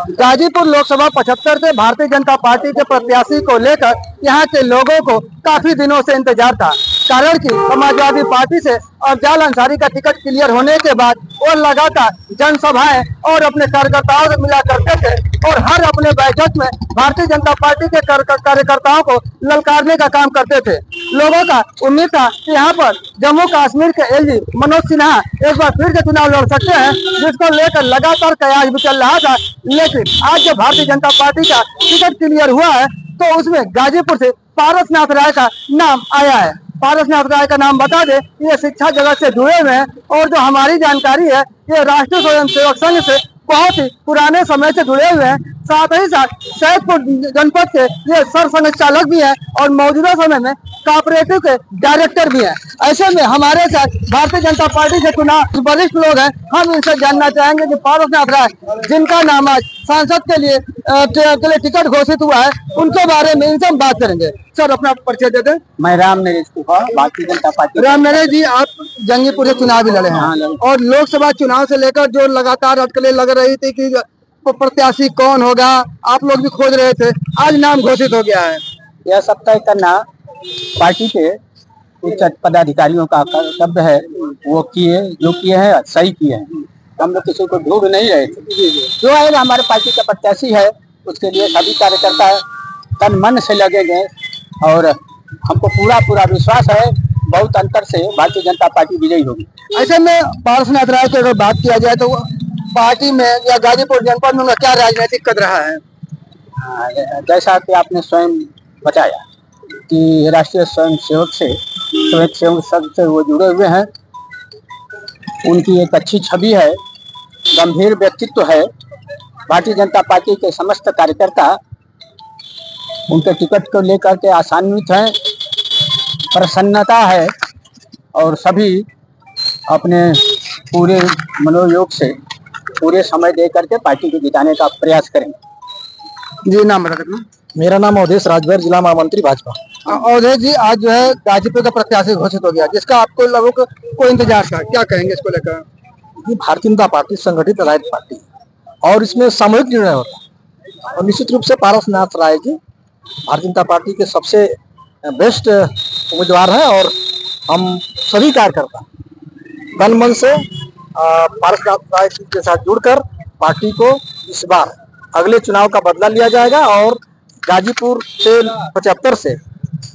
गाजीपुर लोकसभा पचहत्तर से भारतीय जनता पार्टी के प्रत्याशी को लेकर यहाँ के लोगों को काफ़ी दिनों से इंतज़ार था। कारण कि समाजवादी पार्टी से अफजाल अंसारी का टिकट क्लियर होने के बाद वो लगातार जनसभाएँ और अपने कार्यकर्ताओं से मिला करते थे और हर अपने बैठक में भारतीय जनता पार्टी के कार्यकर्ताओं को ललकारने का काम करते थे। लोगों का उम्मीद था कि यहाँ पर जम्मू कश्मीर के एलजी मनोज सिन्हा एक बार फिर से चुनाव लड़ सकते हैं, जिसको लेकर लगातार कयास भी चल रहा था। लेकिन आज जब भारतीय जनता पार्टी का टिकट क्लियर हुआ है तो उसमें गाजीपुर से पारसनाथ राय का नाम आया है। पारसनाथ राय का नाम बता दे, ये शिक्षा जगत से जुड़े हुए हैं और जो हमारी जानकारी है, ये राष्ट्रीय स्वयं सेवक संघ से बहुत ही पुराने समय से जुड़े हुए हैं। साथ ही साथ। सैदपुर जनपद के ये सर संचालक भी है और मौजूदा समय में कॉपरेटिव के डायरेक्टर भी है। ऐसे में हमारे साथ भारतीय जनता पार्टी के चुनाव वरिष्ठ लोग हैं। हम इनसे जानना चाहेंगे कि पारसनाथ राय जिनका नाम आज सांसद के लिए के लिए टिकट घोषित हुआ है उनके बारे में इनसे हम बात करेंगे। सर अपना परिचय दे दें। मैं राम नरेश भारतीय जनता पार्टी राम नरेश जी आप जंगीपुर से चुनाव भी लड़े हैं। हाँ, और लोकसभा चुनाव से लेकर जो लगातार अटकलें लग रही थी कि प्रत्याशी कौन होगा? आप लोग भी खोज रहे थे। आज नाम घोषित हो गया है। यह सब तय करना पार्टी के उच्च पदाधिकारियों का कर्तव्य है। वो किए जो किए हैं सही किए हैं। हम लोग किसी को ढूंढ नहीं रहे थे। जो आएगा हमारे पार्टी का प्रत्याशी है उसके लिए सभी कार्यकर्ता तन मन से लगे गए और हमको पूरा पूरा विश्वास है। बहुत अंतर से भारतीय जनता पार्टी विजयी होगी। ऐसे में पार्श्वनाथ राय की अगर बात किया जाए तो पार्टी में या गाजीपुर जनपद में क्या राजनीतिक कर रहा है? जैसा कि आपने स्वयं बताया कि राष्ट्रीय स्वयं सेवक से स्वयं सेवक संघ से वो जुड़े हुए हैं। उनकी एक अच्छी छवि है, गंभीर व्यक्तित्व है। भारतीय जनता पार्टी के समस्त कार्यकर्ता उनके टिकट को लेकर के आसान्वित हैं, प्रसन्नता है और सभी अपने पूरे मनोयोग से पूरे समय दे करके पार्टी को जिताने का प्रयास करेंगे जी नाम बता सकते मेरा नाम अवधेश राजभर जिला महामंत्री भाजपा। अवधेश जी आज जो है गाजीपुर का प्रत्याशी घोषित हो गया। जिसका आपको लोगों को, को इंतज़ार था? क्या कहेंगे इसको लेकर? भारतीय जनता पार्टी संगठित राइट पार्टी। और इसमें सामूहिक निर्णय होता है। और निश्चित रूप से पारसनाथ राय जी भारतीय जनता पार्टी के सबसे बेस्ट उम्मीदवार हैं और हम सभी कार्यकर्ता तन मन से राय के साथ जुड़कर पार्टी को इस बार अगले चुनाव का बदला लिया जाएगा और गाजीपुर से पचहत्तर से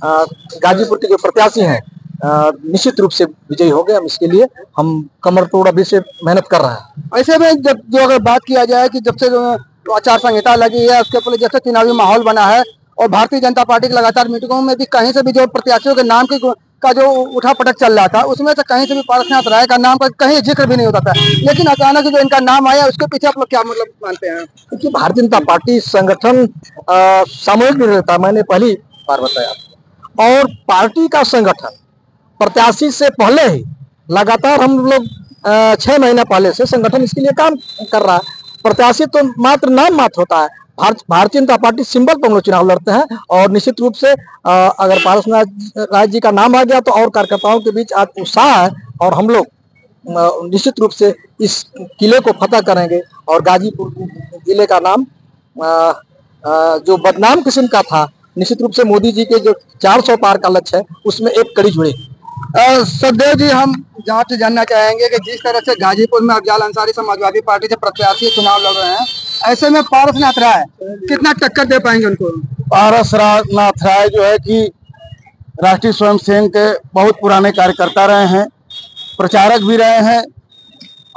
गाजीपुर के जो प्रत्याशी हैं निश्चित रूप से विजयी हो गए हम इसके लिए। हम कमर तोड़ अभी से मेहनत कर रहे हैं। ऐसे में जब जो अगर बात किया जाए कि जब से जो आचार संहिता लगी है, उसके पहले जैसे चुनावी माहौल बना है और भारतीय जनता पार्टी की लगातार मीटिंगों में भी कहीं से भी जो प्रत्याशियों के नाम की का जो उठा पटक चल रहा था, उसमें से कहीं से भी पारसनाथ राय का नाम का कहीं ज़िक्र भी नहीं होता था। लेकिन अचानक जो इनका नाम आया, उसके पीछे आप लोग क्या मतलब मानते हैं? क्योंकि भारतीय जनता पार्टी संगठन सामूहिक निर्णय था मैंने पहली बार बताया। और पार्टी का संगठन प्रत्याशी से पहले ही लगातार हम लोग छह महीना पहले से संगठन इसके लिए काम कर रहा है। प्रत्याशी तो मात्र नाम मात्र होता है भारतीय जनता पार्टी सिंबल पर हम लोग चुनाव लड़ते हैं और निश्चित रूप से अगर पारसनाथ राय जी का नाम आ गया तो और कार्यकर्ताओं के बीच आज उत्साह है और हम लोग निश्चित रूप से इस किले को फतह करेंगे और गाजीपुर ज़िले का नाम आ, आ, जो बदनाम किस्म का था निश्चित रूप से मोदी जी के जो 400 पार का लक्ष्य है उसमें एक कड़ी जुड़े सदैव जी, हम जहाँ से जानना चाहेंगे कि जिस तरह से गाजीपुर में अफजाल अंसारी समाजवादी पार्टी से प्रत्याशी चुनाव लड़ रहे हैं, ऐसे में पारसनाथ राय कितना टक्कर दे पाएँगे उनको? पारसनाथ राय जो है कि राष्ट्रीय स्वयं सेवक के बहुत पुराने कार्यकर्ता रहे हैं, प्रचारक भी रहे हैं,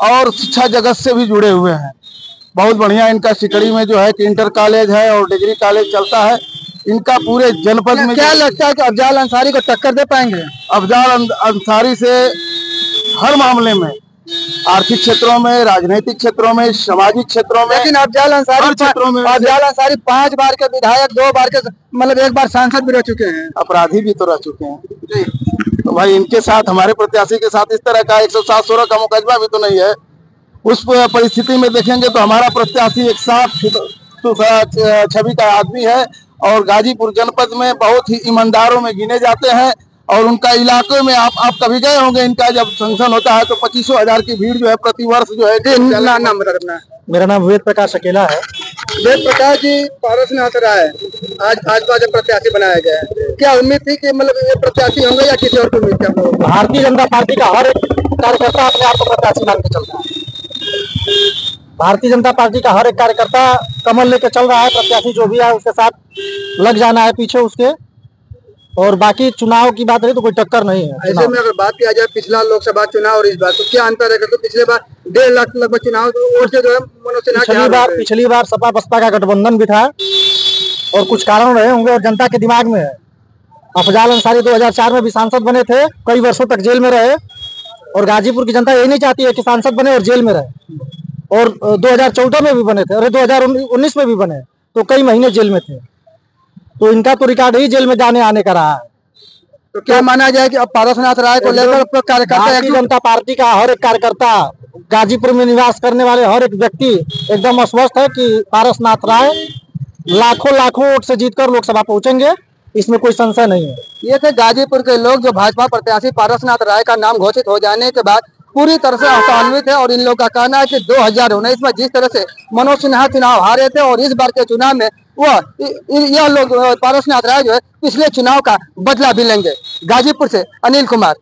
और शिक्षा जगत से भी जुड़े हुए हैं। बहुत बढ़िया इनका सिकड़ी में जो है कि इंटर कॉलेज है और डिग्री कॉलेज चलता है। इनका पूरे जनपद में क्या लगता है कि अफजाल अंसारी को टक्कर दे पाएँगे? अफजाल अंसारी से हर मामले में आर्थिक क्षेत्रों में राजनीतिक क्षेत्रों में सामाजिक क्षेत्रों में लेकिन अफजाल अंसारी क्षेत्रों में अफजाल अंसारी पाँच बार के विधायक दो बार के मतलब एक बार सांसद भी रह चुके हैं। अपराधी भी तो रह चुके हैं। तो भाई इनके साथ हमारे प्रत्याशी के साथ इस तरह का एक सौ सात सोलह का मुकदमा भी तो नहीं है। उस परिस्थिति में देखेंगे तो हमारा प्रत्याशी एक साफ़ छवि का आदमी है। और गाजीपुर जनपद में बहुत ही ईमानदारों में गिने जाते हैं और उनका इलाके में आप आप कभी गए होंगे? इनका जब फ़ंक्शन होता है तो पच्चीसों हज़ार की भीड़ जो है प्रति वर्ष जो है ना, नाम बता मेरा नाम वेद प्रकाश अकेला है। वेद प्रकाश जी पारस पारसनाथ राय आज भाजपा के प्रत्याशी बनाया गया है। क्या उम्मीद थी कि मतलब ये प्रत्याशी होंगे या किसी और की उम्मीद थी आप लोगों को? भारतीय जनता पार्टी का हर एक कार्यकर्ता अपने आप को प्रत्याशी मान के चलता है। भारतीय जनता पार्टी का हर एक कार्यकर्ता कमल लेके चल रहा है प्रत्याशी जो भी है उसके साथ लग जाना है पीछे उसके। और बाकी चुनाव की बात रही तो कोई टक्कर नहीं है ऐसे में अगर बात किया जाए पिछला लोकसभा चुनाव और इस बार तो क्या अंतर है? क्योंकि पिछले बार डेढ़ लाख लगभग चुनाव तो से जो है मनोज सिन्हा पिछली बार पिछली बार सपा बसपा का गठबंधन भी था और कुछ कारण रहे होंगे और जनता के दिमाग में है। अफजाल अंसारी 2004 में भी सांसद बने थे कई वर्षों तक जेल में रहे और गाजीपुर की जनता यही नहीं चाहती है कि सांसद बने और जेल में रहे। और अ, 2014 में भी बने थे और 2019 में भी बने तो कई महीने जेल में थे। तो इनका तो रिकॉर्ड ही जेल में जाने आने का रहा है। तो क्या तो माना जाए कि अब पारसनाथ राय को लेकर कार्यकर्ता जनता पार्टी का हर एक कार्यकर्ता गाजीपुर में निवास करने वाले हर एक व्यक्ति एकदम अस्वस्थ है कि पारसनाथ राय लाखों लाखों वोट से जीतकर लोकसभा पहुँचेंगे इसमें कोई संशय नहीं है। ये थे गाजीपुर के लोग जो भाजपा प्रत्याशी पारसनाथ राय का नाम घोषित हो जाने के बाद पूरी तरह से असहान्वित है और इन लोगों का कहना है कि 2019 में जिस तरह से मनोज सिन्हा चुनाव हारे थे और इस बार के चुनाव में वह यह लोग पारसनाथ राय जो है, पिछले चुनाव का बदला भी लेंगे। गाजीपुर से अनिल कुमार।